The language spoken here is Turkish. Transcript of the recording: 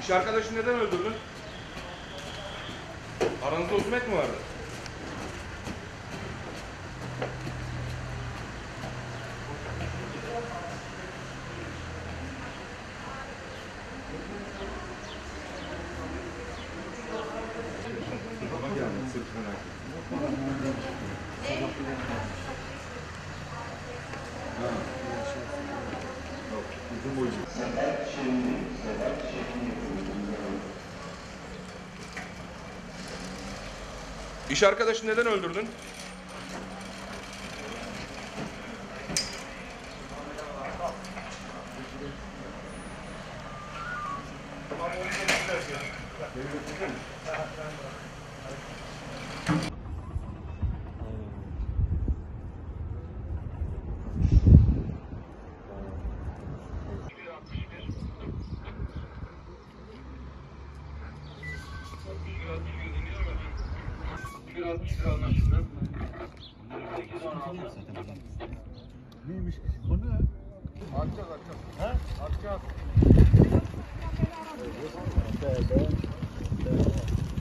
İş arkadaşını neden öldürdün? Aranızda husumet mi vardı? İş arkadaşını neden öldürdün? Neymiş? O ne? Atacağız atacağız. He? Atacağız.